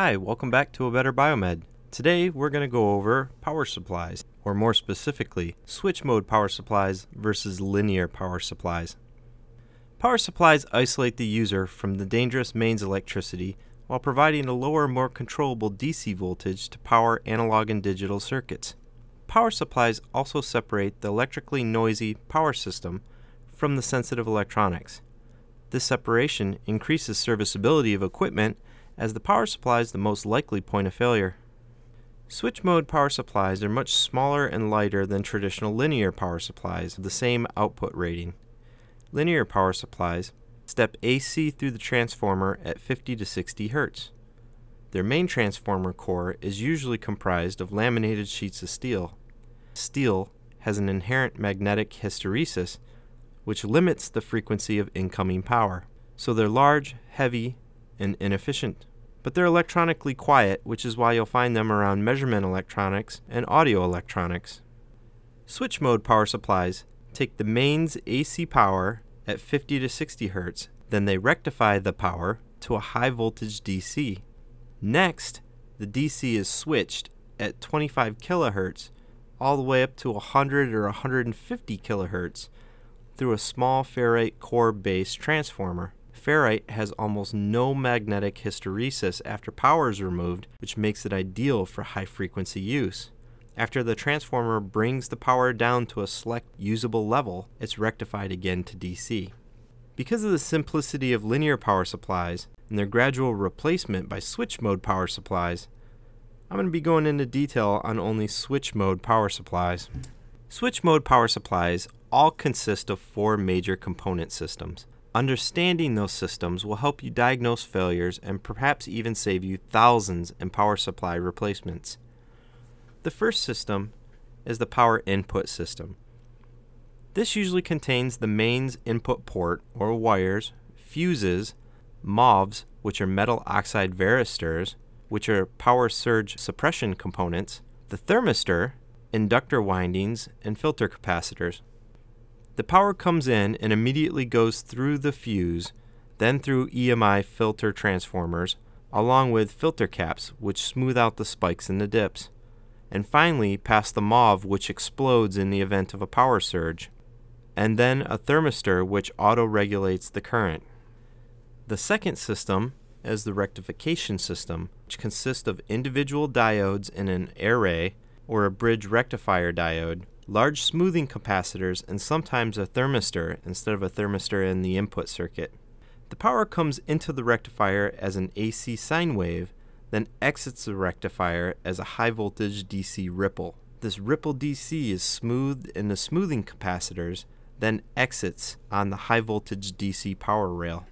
Hi, welcome back to A Better Biomed. Today we're going to go over power supplies, or more specifically, switch mode power supplies versus linear power supplies. Power supplies isolate the user from the dangerous mains electricity while providing a lower, more controllable DC voltage to power analog and digital circuits. Power supplies also separate the electrically noisy power system from the sensitive electronics. This separation increases serviceability of equipment as the power supply is the most likely point of failure. Switch mode power supplies are much smaller and lighter than traditional linear power supplies of the same output rating. Linear power supplies step AC through the transformer at 50 to 60 Hz. Their main transformer core is usually comprised of laminated sheets of steel. Steel has an inherent magnetic hysteresis, which limits the frequency of incoming power. So they're large, heavy, and inefficient. But they're electronically quiet, which is why you'll find them around measurement electronics and audio electronics. Switch mode power supplies take the mains AC power at 50 to 60 Hz, then they rectify the power to a high voltage DC. Next, the DC is switched at 25 kHz all the way up to 100 or 150 kHz through a small ferrite core based transformer. Ferrite has almost no magnetic hysteresis after power is removed, which makes it ideal for high frequency use. After the transformer brings the power down to a select usable level, it's rectified again to DC. Because of the simplicity of linear power supplies and their gradual replacement by switch mode power supplies, I'm going to be going into detail on only switch mode power supplies. Switch mode power supplies all consist of four major component systems. Understanding those systems will help you diagnose failures and perhaps even save you thousands in power supply replacements. The first system is the power input system. This usually contains the mains input port or wires, fuses, MOVs, which are metal oxide varistors, which are power surge suppression components, the thermistor, inductor windings, and filter capacitors. The power comes in and immediately goes through the fuse, then through EMI filter transformers, along with filter caps, which smooth out the spikes and the dips and finally past the MOV which explodes in the event of a power surge, and then a thermistor which auto-regulates the current. The second system is the rectification system, which consists of individual diodes in an array or a bridge rectifier diode, large smoothing capacitors, and sometimes a thermistor instead of a thermistor in the input circuit. The power comes into the rectifier as an AC sine wave then exits the rectifier as a high voltage DC ripple. This ripple DC is smoothed in the smoothing capacitors, then exits on the high voltage DC power rail.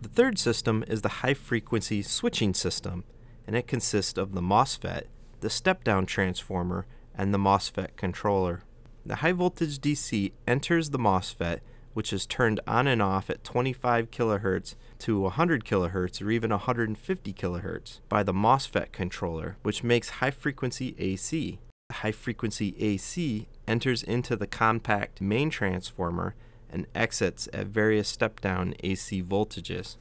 The third system is the high frequency switching system, and it consists of the MOSFET, the step down transformer, and the MOSFET controller. The high voltage DC enters the MOSFET which is turned on and off at 25 kHz to 100 kHz or even 150 kHz by the MOSFET controller, which makes high frequency AC. The high frequency AC enters into the compact main transformer and exits at various step down AC voltages.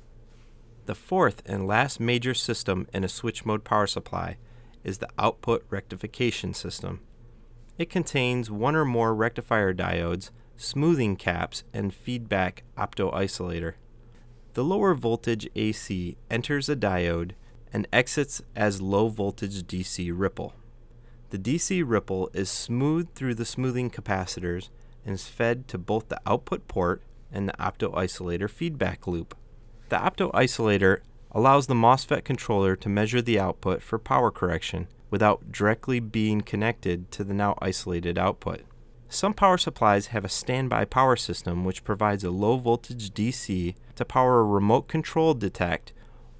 The fourth and last major system in a switch mode power supply is the output rectification system. It contains one or more rectifier diodes smoothing caps, and feedback opto-isolator. The lower voltage AC enters a diode and exits as low voltage DC ripple. The DC ripple is smoothed through the smoothing capacitors and is fed to both the output port and the opto-isolator feedback loop. The opto-isolator allows the MOSFET controller to measure the output for power correction without directly being connected to the now isolated output. Some power supplies have a standby power system which provides a low voltage DC to power a remote control detect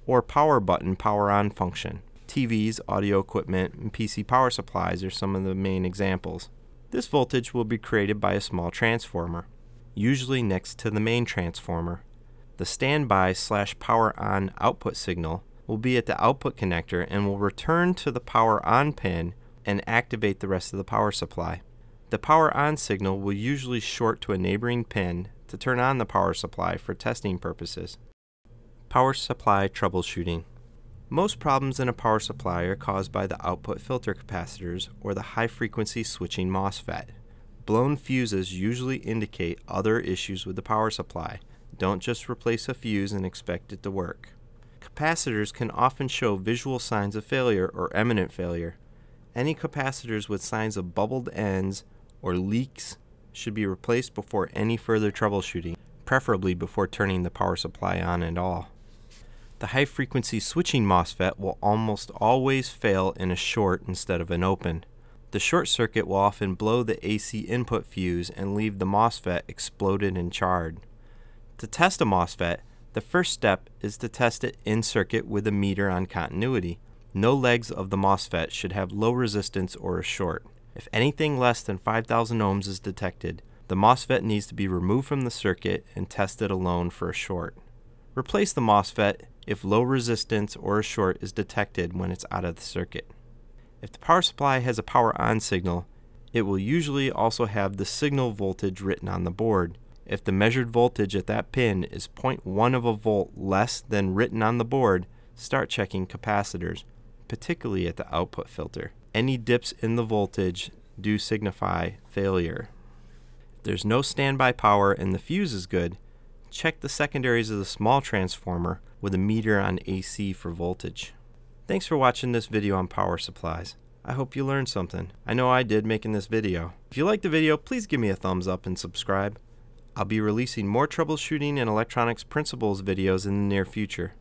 or power button power on function. TVs, audio equipment, and PC power supplies are some of the main examples. This voltage will be created by a small transformer, usually next to the main transformer. The standby slash power on output signal will be at the output connector and will return to the power on pin and activate the rest of the power supply. The power on signal will usually short to a neighboring pin to turn on the power supply for testing purposes. Power supply troubleshooting. Most problems in a power supply are caused by the output filter capacitors or the high frequency switching MOSFET. Blown fuses usually indicate other issues with the power supply. Don't just replace a fuse and expect it to work. Capacitors can often show visual signs of failure or imminent failure. Any capacitors with signs of bubbled ends or leaks should be replaced before any further troubleshooting, preferably before turning the power supply on at all. The high frequency switching MOSFET will almost always fail in a short instead of an open. The short circuit will often blow the AC input fuse and leave the MOSFET exploded and charred. To test a MOSFET, the first step is to test it in circuit with a meter on continuity. No legs of the MOSFET should have low resistance or a short. If anything less than 5000 ohms is detected, the MOSFET needs to be removed from the circuit and tested alone for a short. Replace the MOSFET if low resistance or a short is detected when it's out of the circuit. If the power supply has a power on signal, it will usually also have the signal voltage written on the board. If the measured voltage at that pin is 0.1 of a volt less than written on the board, start checking capacitors, particularly at the output filter. Any dips in the voltage do signify failure. If there's no standby power and the fuse is good, check the secondaries of the small transformer with a meter on AC for voltage. Thanks for watching this video on power supplies. I hope you learned something. I know I did making this video. If you liked the video, please give me a thumbs up and subscribe. I'll be releasing more troubleshooting and electronics principles videos in the near future.